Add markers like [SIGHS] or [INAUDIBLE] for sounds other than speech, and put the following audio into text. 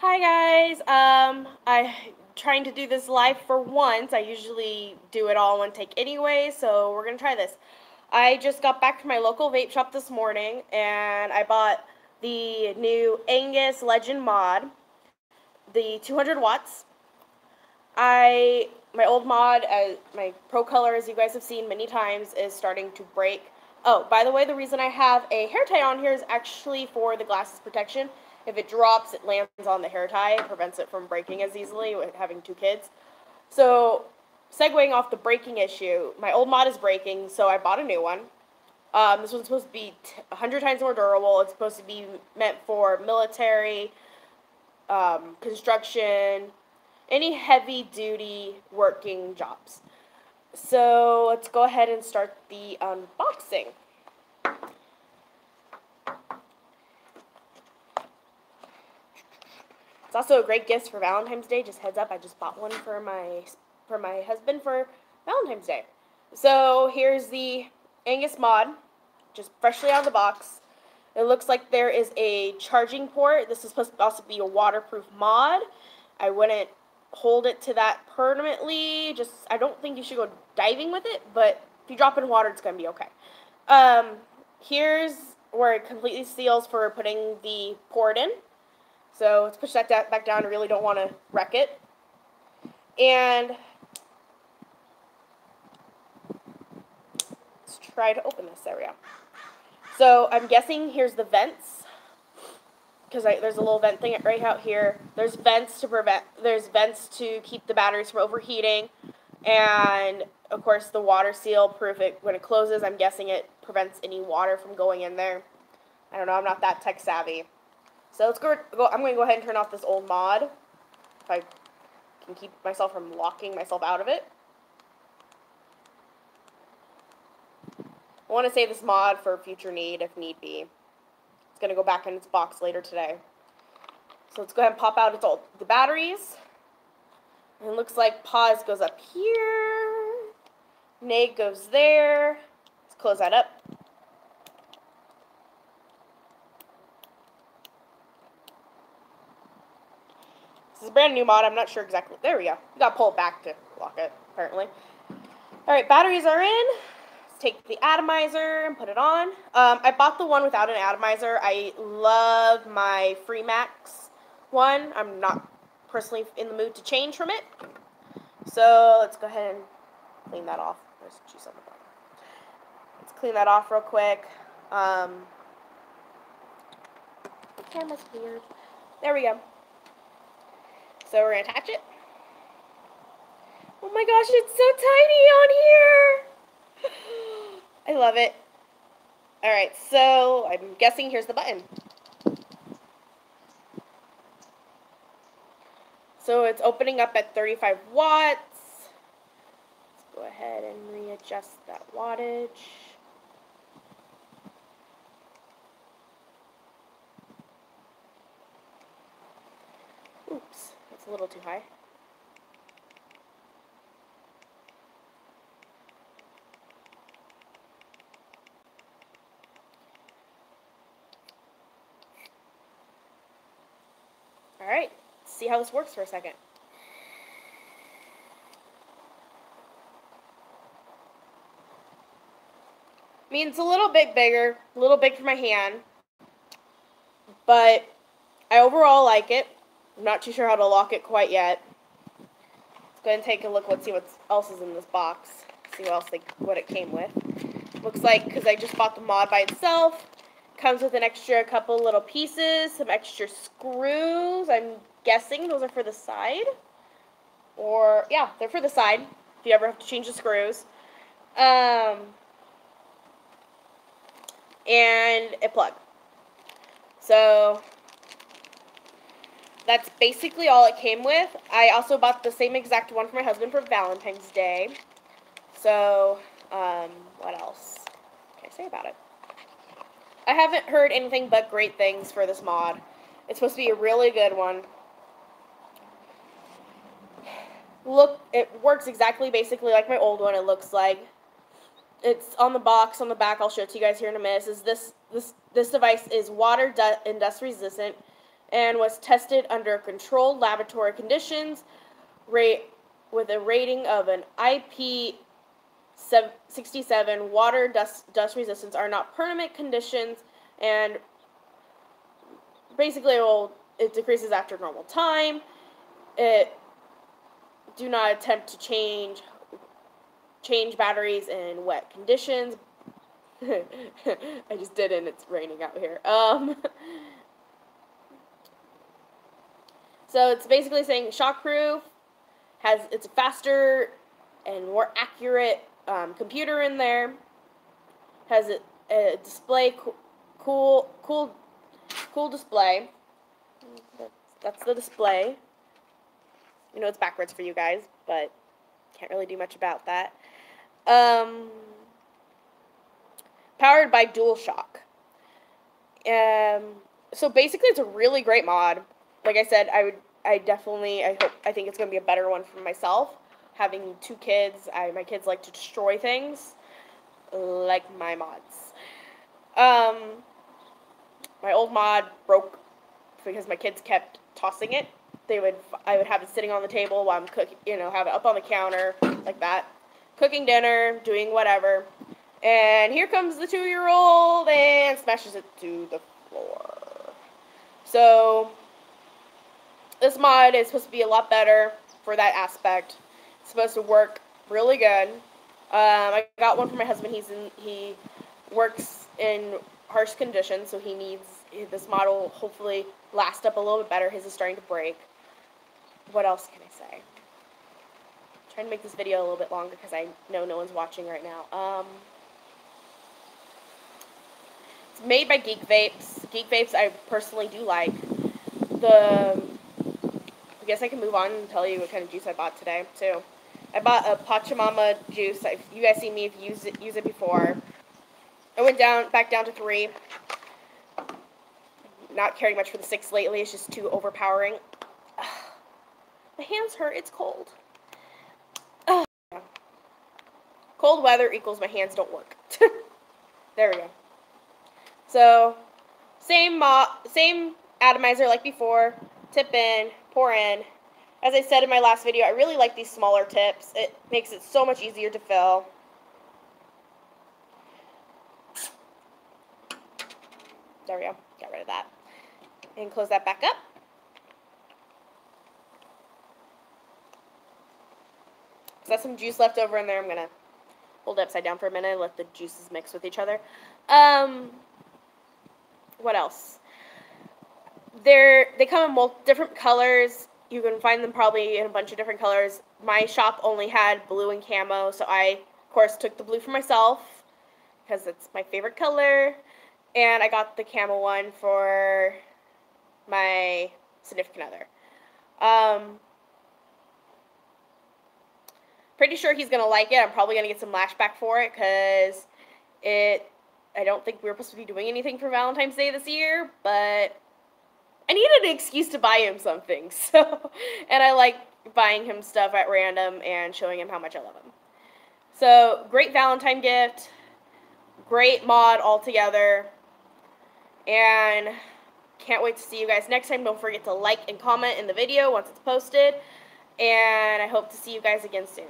Hi guys. Um, I trying to do this live for once. I usually do it all one take anyway, so we're gonna try this. I just got back from my local vape shop this morning, and I bought the new Aegis Legend mod, the 200 watts. I my old mod, uh, my Pro Color, as you guys have seen many times, is starting to break. Oh, by the way, the reason I have a hair tie on here is actually for the glasses protection. If it drops, it lands on the hair tie, it prevents it from breaking as easily with having two kids. So, segueing off the breaking issue, my old mod is breaking, so I bought a new one. Um, this one's supposed to be 100 times more durable. It's supposed to be meant for military, um, construction, any heavy duty working jobs. So let's go ahead and start the unboxing. Also a great gift for Valentine's Day. Just heads up, I just bought one for my for my husband for Valentine's Day. So here's the Aegis mod, just freshly out of the box. It looks like there is a charging port. This is supposed to also be a waterproof mod. I wouldn't hold it to that permanently. Just I don't think you should go diving with it, but if you drop in water, it's gonna be okay. Um, here's where it completely seals for putting the port in. So let's push that back down. I really don't want to wreck it. And let's try to open this. There we go. So I'm guessing here's the vents because there's a little vent thing right out here. There's vents to prevent. There's vents to keep the batteries from overheating, and of course the water seal proof it when it closes. I'm guessing it prevents any water from going in there. I don't know. I'm not that tech savvy. So let's go, go I'm going to go ahead and turn off this old mod. If I can keep myself from locking myself out of it. I want to save this mod for future need if need be. It's going to go back in its box later today. So let's go ahead and pop out its old, the batteries. And it looks like pause goes up here. Neg goes there. Let's close that up. This is a brand new mod. I'm not sure exactly. There we go. You got to pull it back to lock it, apparently. All right, batteries are in. Let's take the atomizer and put it on. Um, I bought the one without an atomizer. I love my Freemax one. I'm not personally in the mood to change from it. So let's go ahead and clean that off. There's juice on the bottom. Let's clean that off real quick. Um, the camera's weird. There we go. So we're going to attach it. Oh my gosh, it's so tiny on here. [GASPS] I love it. All right, so I'm guessing here's the button. So it's opening up at 35 watts. Let's go ahead and readjust that wattage. Oops a little too high. Alright, see how this works for a second. I mean, it's a little bit bigger, a little big for my hand, but I overall like it. I'm not too sure how to lock it quite yet. Let's go and take a look. Let's see what else is in this box. See what else they, what it came with. Looks like, because I just bought the mod by itself, comes with an extra couple little pieces, some extra screws. I'm guessing those are for the side. Or, yeah, they're for the side, if you ever have to change the screws. Um, and a plug. So, that's basically all it came with. I also bought the same exact one for my husband for Valentine's Day. So, um, what else can I say about it? I haven't heard anything but great things for this mod. It's supposed to be a really good one. Look, it works exactly basically like my old one, it looks like. It's on the box on the back. I'll show it to you guys here in a minute. It says this this this device is water and dust resistant and was tested under controlled laboratory conditions rate with a rating of an IP 67 water dust dust resistance are not permanent conditions and basically it it decreases after normal time. It do not attempt to change change batteries in wet conditions. [LAUGHS] I just did and it's raining out here. Um [LAUGHS] so it's basically saying shockproof has it's a faster and more accurate um, computer in there. Has a, a display, cool, cool, cool display. That's, the display. You know it's backwards for you guys, but can't really do much about that. Um, powered by DualShock. Um, so basically, it's a really great mod. Like I said, I would, I definitely, I hope, I think it's gonna be a better one for myself having two kids, I, my kids like to destroy things, like my mods. Um, my old mod broke because my kids kept tossing it. They would, I would have it sitting on the table while I'm cooking, you know, have it up on the counter like that, cooking dinner, doing whatever. And here comes the two-year-old and smashes it to the floor. So this mod is supposed to be a lot better for that aspect It's supposed to work really good. Um, I got one for my husband. He's in he works in harsh conditions, so he needs this model. Hopefully, last up a little bit better. His is starting to break. What else can I say? I'm trying to make this video a little bit longer because I know no one's watching right now. Um, it's made by Geek Vapes. Geek Vapes I personally do like. The guess I can move on and tell you what kind of juice I bought today too. I bought a Pachamama juice. I, you guys see me if you use it, use it before. I went down back down to three. Not caring much for the six lately. It's just too overpowering. Ugh. [SIGHS] My hands hurt. It's cold. [SIGHS] Ugh. Cold weather equals my hands don't work. [LAUGHS] there we go. So, same mo same atomizer like before. Tip in, pour in, as I said in my last video, I really like these smaller tips. It makes it so much easier to fill. There we go. Get rid of that. And close that back up. So that's some juice left over in there. I'm going to hold it upside down for a minute and let the juices mix with each other. Um, what else? They're, they come in different colors you can find them probably in a bunch of different colors. My shop only had blue and camo, so I, of course, took the blue for myself because it's my favorite color. And I got the camo one for my significant other. Um, pretty sure he's to like it. I'm probably to get some lashback for it because it, I don't think we were supposed to be doing anything for Valentine's Day this year, but I needed an excuse to buy him something. [LAUGHS] So, and I like buying him stuff at random and showing him how much I love him. So, great Valentine gift. Great mod altogether. And can't wait to see you guys next time. Don't forget to like and comment in the video once it's posted. And I hope to see you guys again soon.